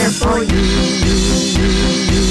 here for you.